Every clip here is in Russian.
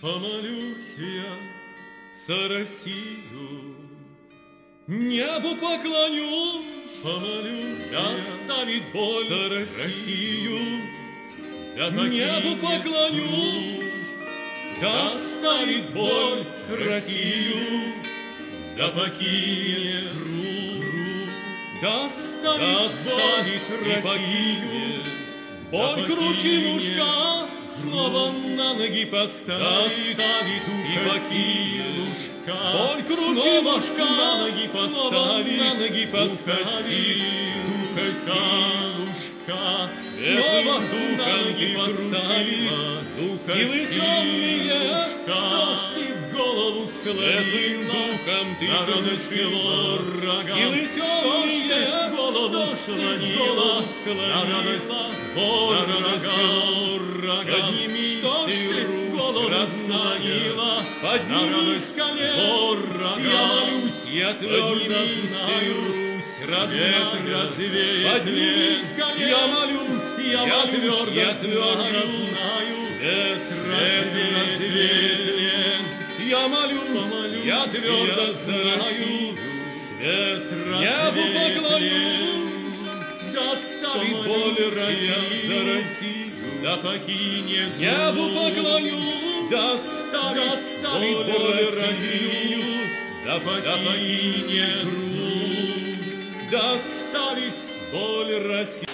Помолюсь я за Россию, Небу поклонюсь, помолюсь Доставить боль за Россию, Небу поклонюсь, Доставить боль Россию, Да покинет рук, Доставить Россию, Боль кручинушка, Снова на ноги поставить, и покинушка, Боль кручинушка, на ноги поставить, на ноги поставить, Духосилушка, снова на ноги поставить, Силы темные, что ж ты голову склонила, духом ты народушила врага, Силы темные, голову склонила, на радость врага, Подними ты голову склонила, Подними с колен, я молюсь, я твердо знаю, Свет развеет лес, я молюсь, я твердо, я твердо знаю, Свет развеет я молюсь, я твердо знаю, Свет развеет лес, доставит боль Россия за Россию, да покинет небу поклоню, доставит, доставит боль Россию, да покинет груз, доставит боль Россию.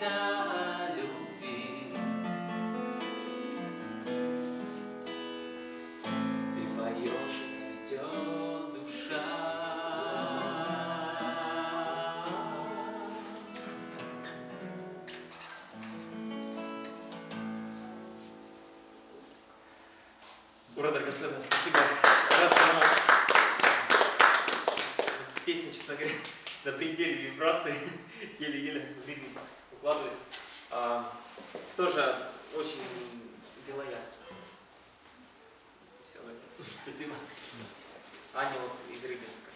всегда о любви. Ты поешь и цветет душа. Ура, драгоценная, спасибо. Песня, честно говоря, на пределе вибрации еле-еле видно ритм укладываюсь. А, тоже очень взяла я. Все, спасибо. Аня вот из Рыбинска.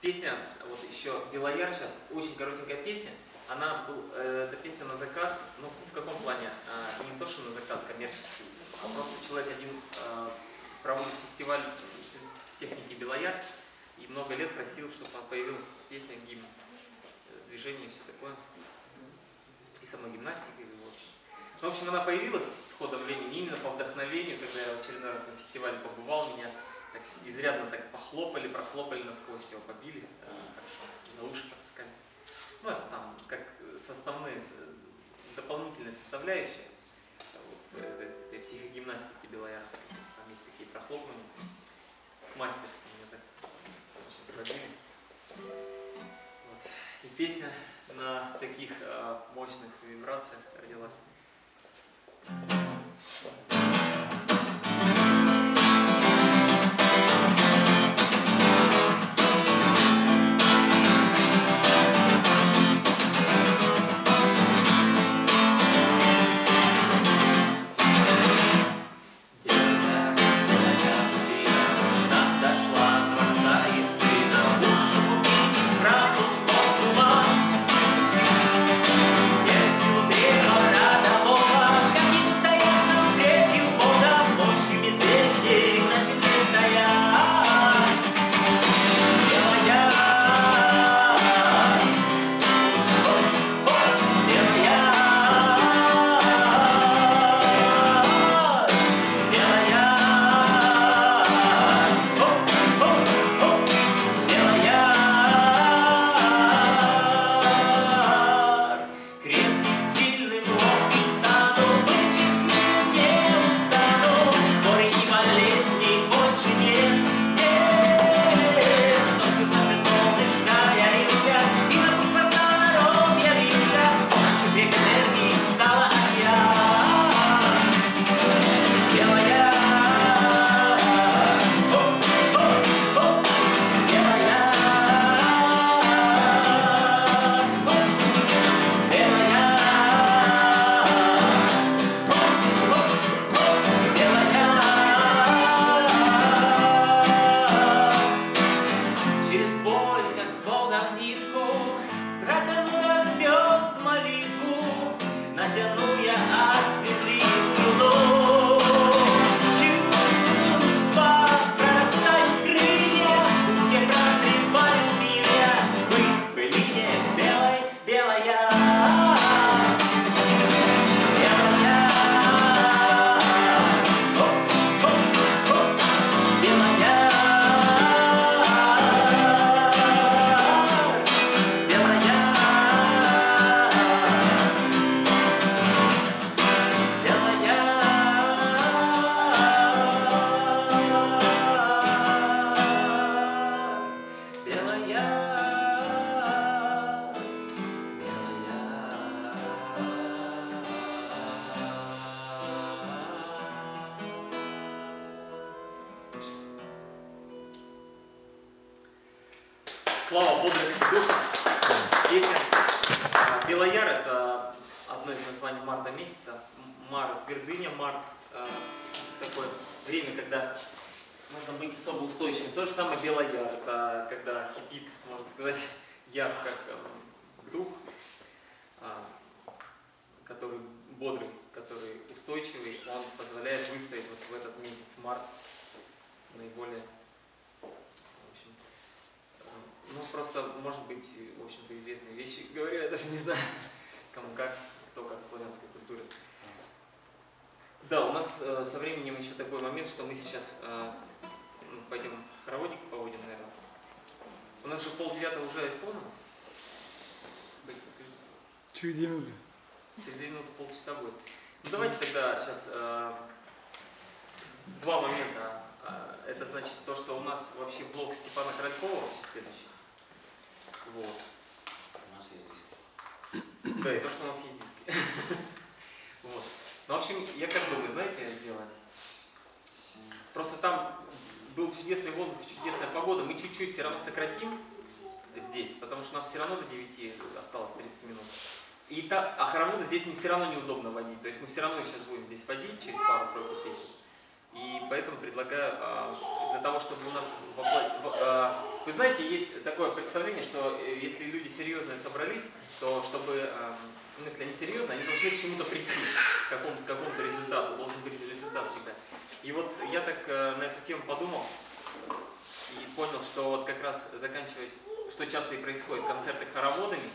Песня, вот еще Белояр сейчас, очень коротенькая песня. Она был, э, эта песня на заказ, ну в каком плане? Э, не то, что на заказ коммерческий, а просто человек один э, проводит фестиваль техники Белояр и много лет просил, чтобы появилась песня гимн, э, движение и все такое. И сама гимнастика, и в общем. Ну, в общем, она появилась с ходом времени именно по вдохновению, когда я в очередной раз на фестивале побывал, меня так изрядно так похлопали, прохлопали насквозь, его побили, э, за уши потаскали. Ну, это там как составные, дополнительная составляющая вот, этой, психогимнастики белоярской. Там есть такие прохлопывания мне Вот. И песня на таких э, мощных вибрациях родилась. нужно быть особо устойчивым. То же самое белая яр, это а, когда кипит, можно сказать, яр как э, дух, э, который бодрый, который устойчивый, он позволяет выстоять вот в этот месяц март наиболее ну, просто, может быть, в общем-то, известные вещи говорю, я даже не знаю, кому как, кто как в славянской культуре. Да, у нас э, со временем еще такой момент, что мы сейчас э, Через две минуты. Через две минуты полчаса будет. Ну давайте тогда сейчас э, два момента. Э, это значит то, что у нас вообще блок Степана Королькова вообще следующий. Вот. У нас есть диски. Да, и то, что у нас есть диски. Вот. Ну, в общем, я как думаю, знаете, сделаем? Просто там был чудесный воздух, чудесная погода. Мы чуть-чуть все равно сократим здесь, потому что нам все равно до 9 осталось 30 минут. И та, а хороводы здесь мы все равно неудобно водить. То есть мы все равно сейчас будем здесь водить через пару-тройку песен. И поэтому предлагаю а, для того, чтобы у нас... А, вы знаете, есть такое представление, что э, если люди серьезные собрались, то чтобы... А, ну, если они серьезные, они должны к чему-то прийти, к какому-то какому результату. Должен быть результат всегда. И вот я так на эту тему подумал и понял, что вот как раз заканчивать, что часто и происходит, концерты хороводами,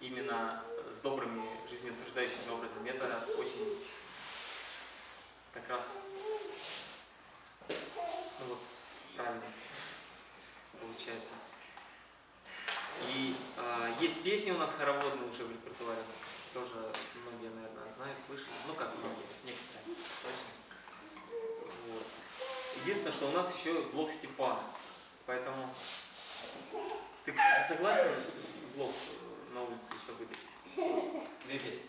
именно с добрыми жизнеутверждающими образами, это очень как раз ну вот, правильно получается. И э, есть песни у нас хороводные уже в репертуаре, тоже многие, наверное, знают, слышали. Ну как многие, некоторые, точно. Вот. Единственное, что у нас еще блок Степана. Поэтому ты, ты согласен блок на улице еще выдать? Две песни.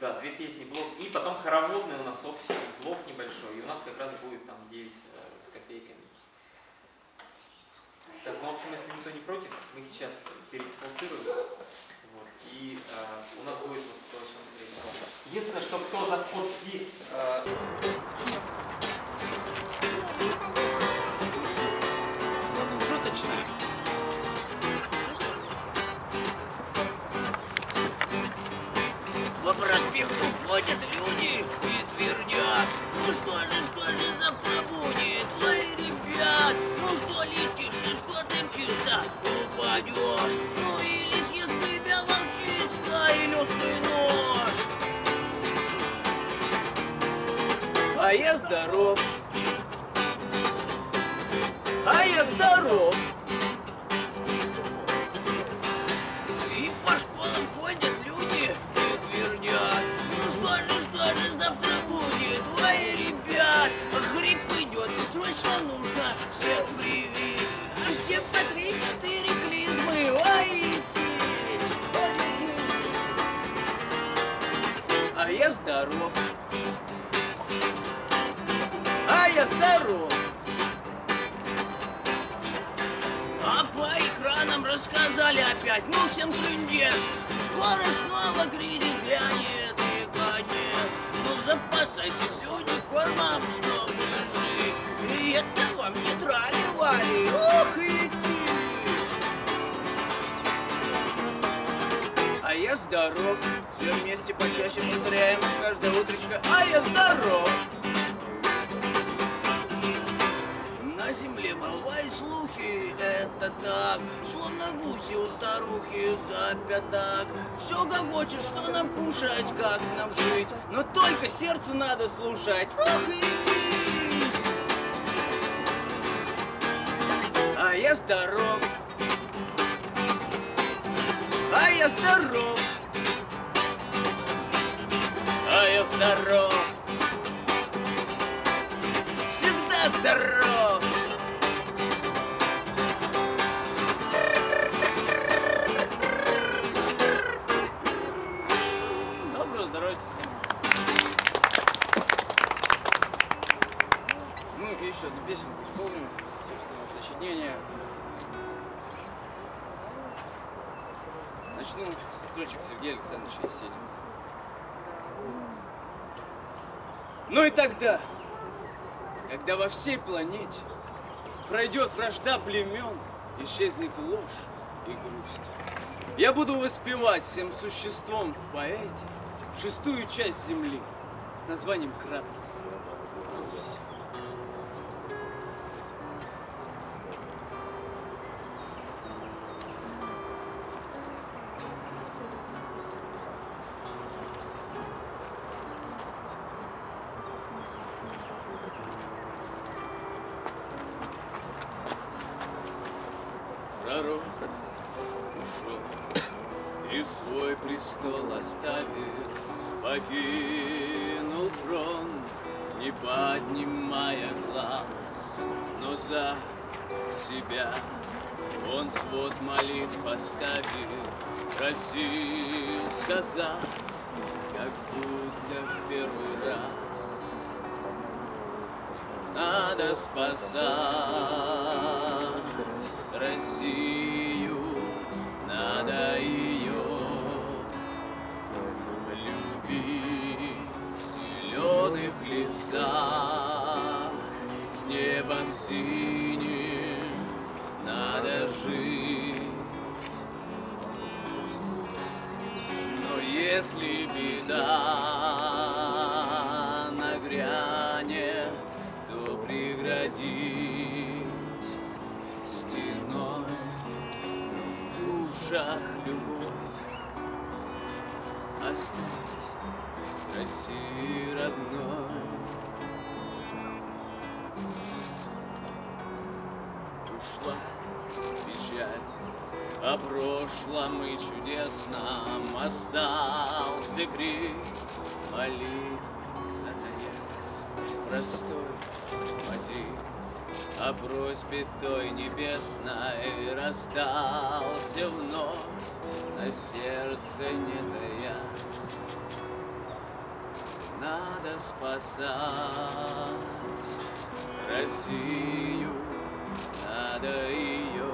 Да, две песни, блок. И потом хороводный у нас общий блок небольшой. И у нас как раз будет там 9 с копейками. Так, ну, в общем, если никто не против, мы сейчас передислоцируемся. Вот, и э, у нас будет вот то, о чем говорили. Единственное, что кто за вход здесь... Э, здоров, а я здоров. И по школам ходят люди и твердят, ну что же, что же завтра будет, ой, ребят, грипп идет и срочно нужно всех привить, а все по три-четыре клизмы, ой, идти. А я здоров, я здоров. А по экранам рассказали опять, ну всем трындец. Скоро снова кризис грянет и конец. Ну запасайтесь, люди, кормом, чтобы жить. И это вам не трали-вали, ух, идти. А я здоров, все вместе почаще повторяем каждое утречко. А я здоров. Молва и слухи, это так Словно гуси у старухи за пятак. Все гогочет, что нам кушать, как нам жить. Но только сердце надо слушать. А я здоров. А я здоров. А я здоров. Всегда здоров всей планете пройдет вражда племен, исчезнет ложь и грусть. Я буду воспевать всем существом в поэте шестую часть земли с названием кратким покинул трон, не поднимая глаз, но за себя он свод молит поставил. просил сказать, как будто в первый раз. Надо спасать Россию. Лесах с небом синим надо жить. Но если беда нагрянет, то преградить стеной, но в душах любовь оставить России родной. Ушла печаль. О прошлом и чудесном остался крик. Молитвы затаясь простой мотив. О просьбе той небесной раздался вновь. На сердце не таясь. Надо спасать Россию, надо ее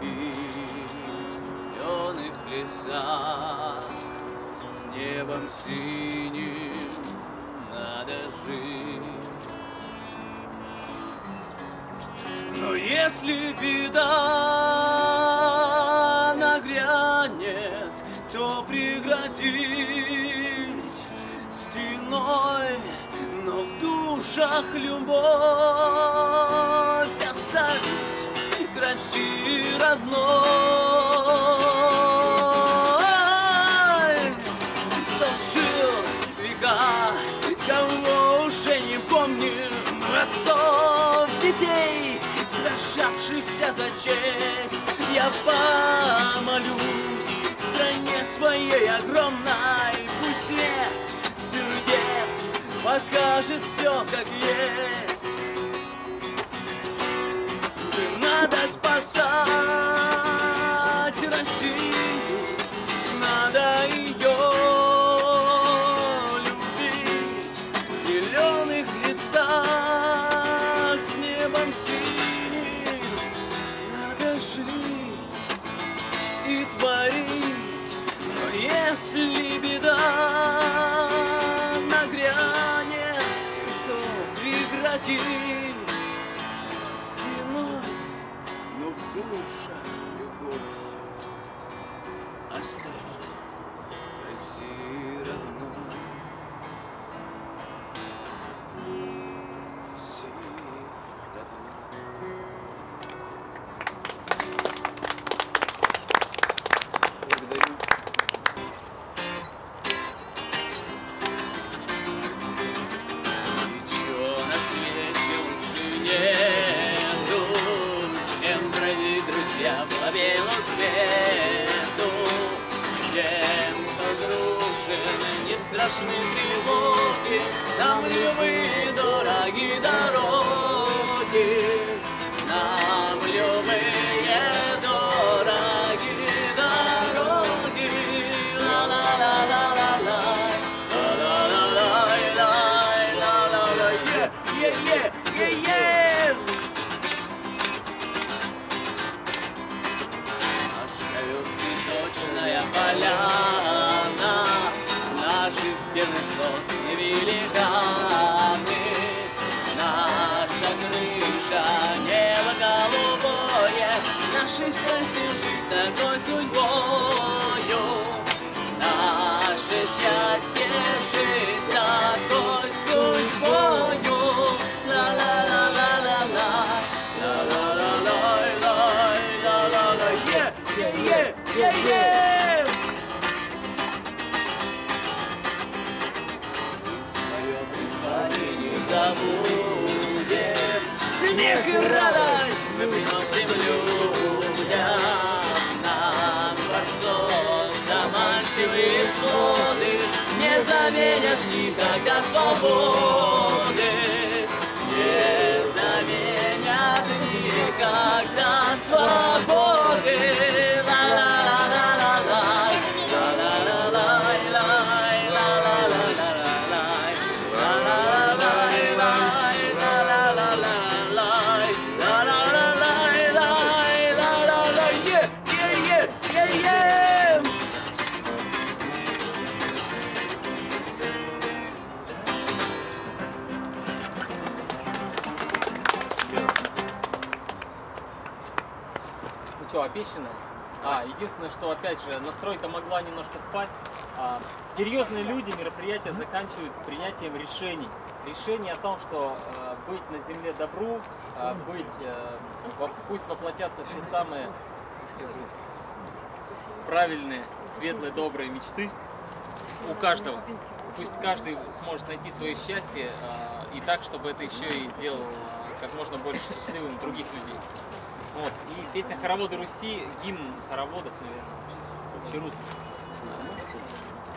любить в зеленых лесах с небом синим надо жить. Но если беда нагрянет, то преградить стеной, но в душах любовь века, кого уже не помним, отцов, детей, сражавшихся за честь, я помолюсь стране своей огромной, пусть свет сердец покажет все как есть. Надо спасать do amor. Обещанное. А, единственное, что, опять же, настройка могла немножко спасть. А, серьезные люди мероприятия заканчивают принятием решений. Решение о том, что э, быть на земле добру, э, быть, э, пусть воплотятся все самые правильные, светлые, добрые мечты у каждого. Пусть каждый сможет найти свое счастье э, и так, чтобы это еще и сделал э, как можно больше счастливым других людей. Вот. И песня «Хороводы Руси», гимн хороводов, наверное, общерусский.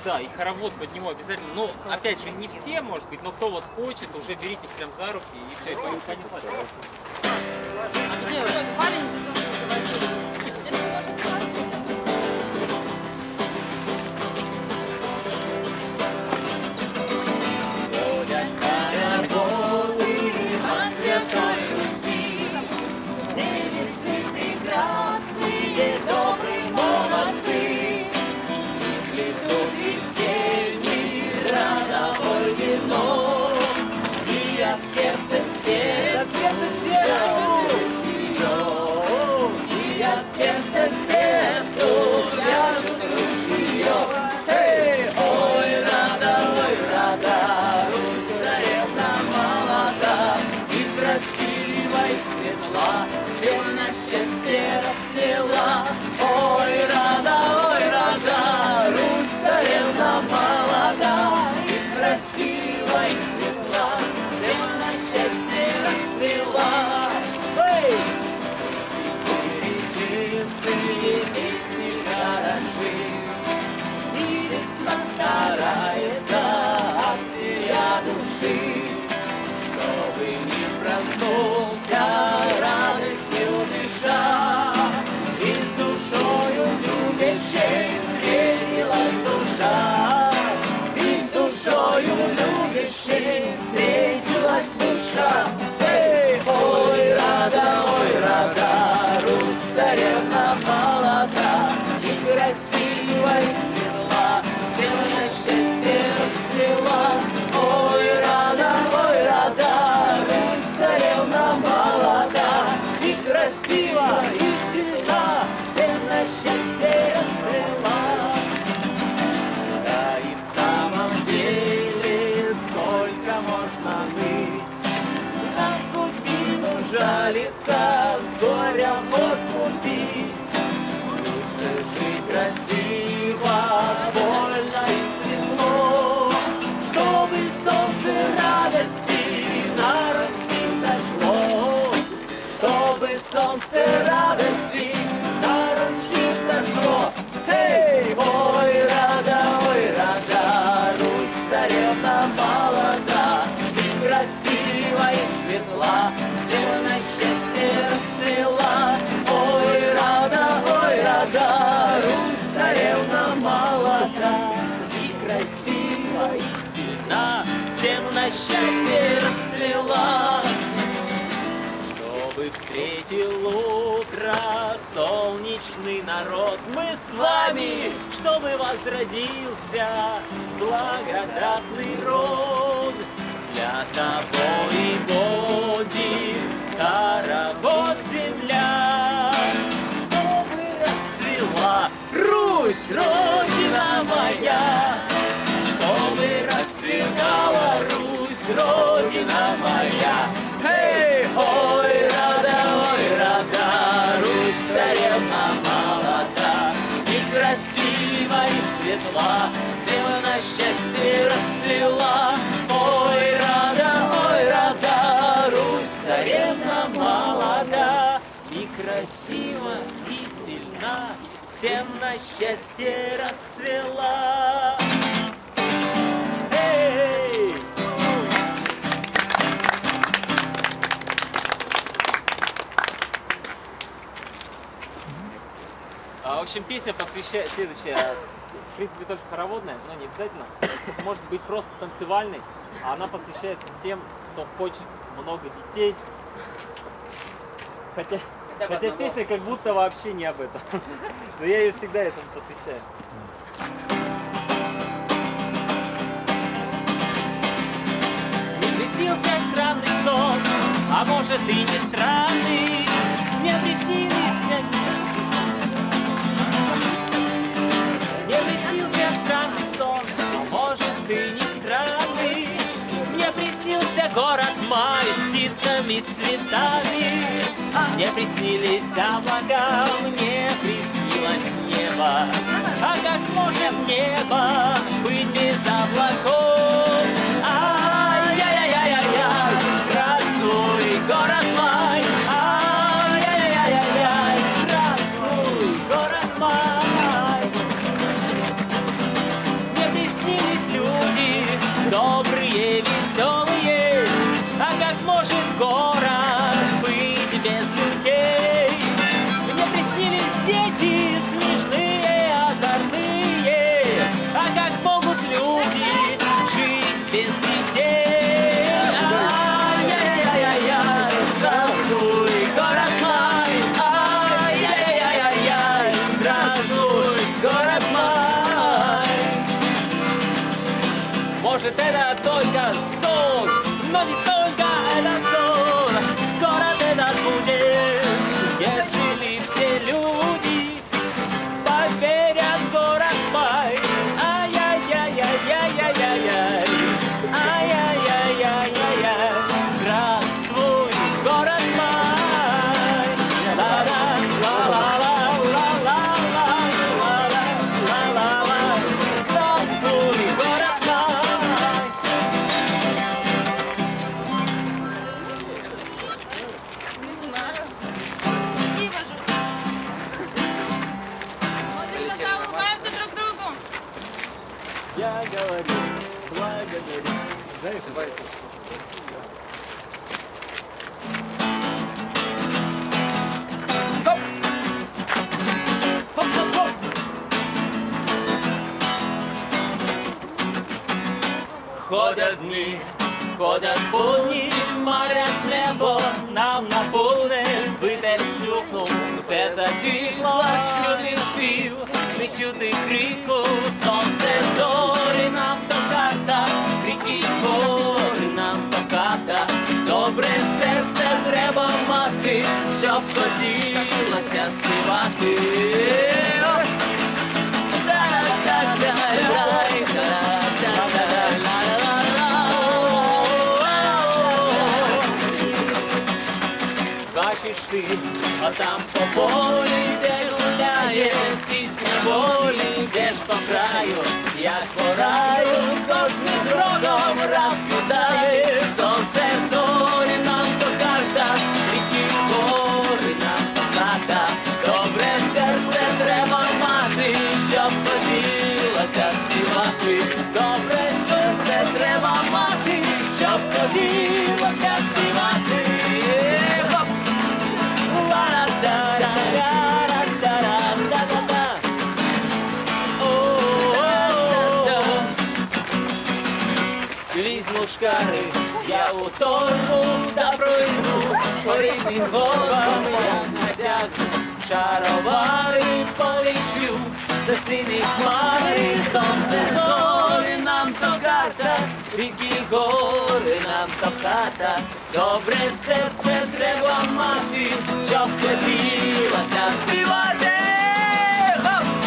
Да, и хоровод под него обязательно. Но, опять же, не все, может быть, но кто вот хочет, уже беритесь прям за руки и все, и понеслась. Парень said it. Всем на счастье расцвела. Чтобы встретил утро солнечный народ, мы с вами, чтобы возродился благодатный род. Для того и годит хоровод земля, чтобы расцвела Русь, Родина моя, Русь, Родина моя. Эй, ой, рада, ой, рада, Русь, царевна молода, и красива, и светла, всем на счастье расцвела. Ой, рада, ой, рада, Русь, царевна молода, и красива, и сильна, всем на счастье расцвела. А, в общем, песня посвящает следующая. В принципе, тоже хороводная, но не обязательно. Может быть просто танцевальной. А она посвящается всем, кто хочет много детей. Хотя, Хотя хотя одного. песня как будто вообще не об этом. Но я ее всегда этому посвящаю. Мне приснился странный сон, а может и не странный. Мне приснились город май с птицами, цветами. Мне приснились облака, мне приснилось небо. А как может небо быть без облаков? Я говорю, благодарю. Дай их давай Ходят дни, ходят будні, морят небо, нам на повне вітер слюкнув. Це затихло чудний спів чути крику, сонце зорі нам то карта, ріки гори нам то хата, добре серце треба мати, щоб хотілося співати. Ой! Бачиш ти, а там по полі, де гуляє пісня волі, де ж по краю, як по раю, з кожним кроком розкидає я уторгу та пройду, по рідним горам я натягну, шаровари полічу, за сині хмари, сонце зорі нам то карта, ріки гори нам то хата, добре серце треба мати, щоб хотілося співати. Хоп!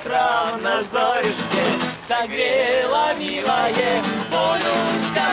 Утром на зоришке согрело милое полюшка,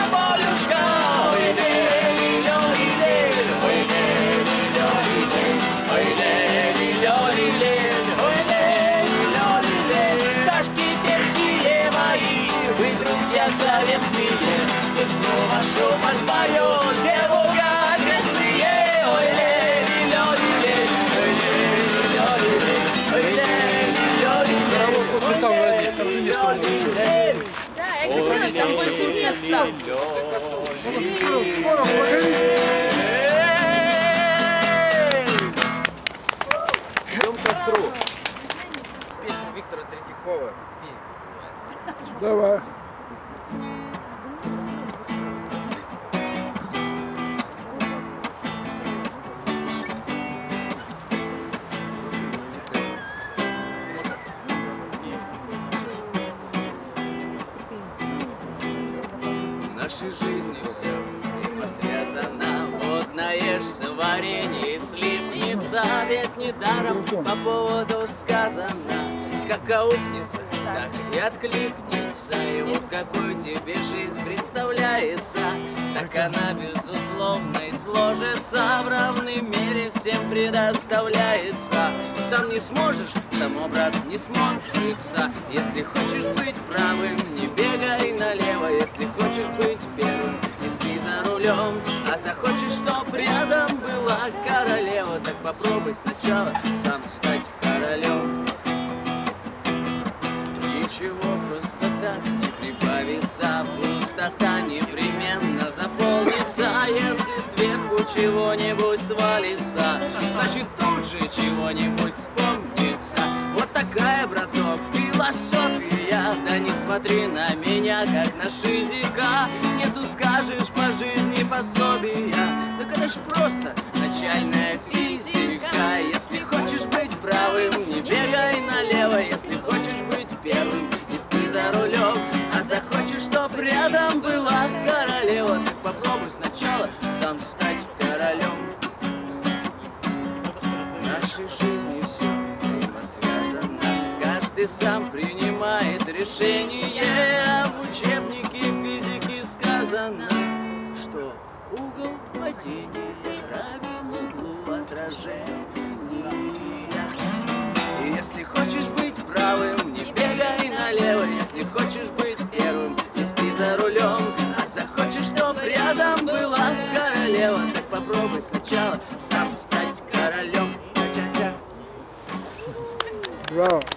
нашей жизни все взаимосвязано Вот наешься варенье и слипнется Ведь недаром по поводу сказано. Как аукнется, так и откликнется. И вот какой тебе жизнь представляется. Так она безусловно и сложится. В равной мере всем предоставляется. Сам не сможешь, само, брат, не сможется. Если хочешь быть правым, не бегай налево. Если хочешь быть первым, не спи за рулем. А захочешь, чтоб рядом была королева Так попробуй сначала сам стать королем. Ничего просто так не прибавится Пустота непременно заполнится. Если чего-нибудь свалится. Значит тут же чего-нибудь вспомнится. Вот такая, браток, философия. Да не смотри на меня, как на шизика. Нету, скажешь, по жизни пособия. Так это ж просто начальная физика. Если хочешь быть правым, не бегай налево. Если хочешь быть первым, не спи за рулем. А захочешь, чтоб рядом была королева Так попробуй сначала сам стать нашей жизни все взаимосвязано. Каждый сам принимает решение. А в учебнике физики сказано Что угол падения равен углу отражения. Если хочешь быть правым, не бегай налево. Если хочешь быть первым, не спи за рулем. А захочешь, чтоб рядом была королева Так попробуй сначала сам стать королем Bravo.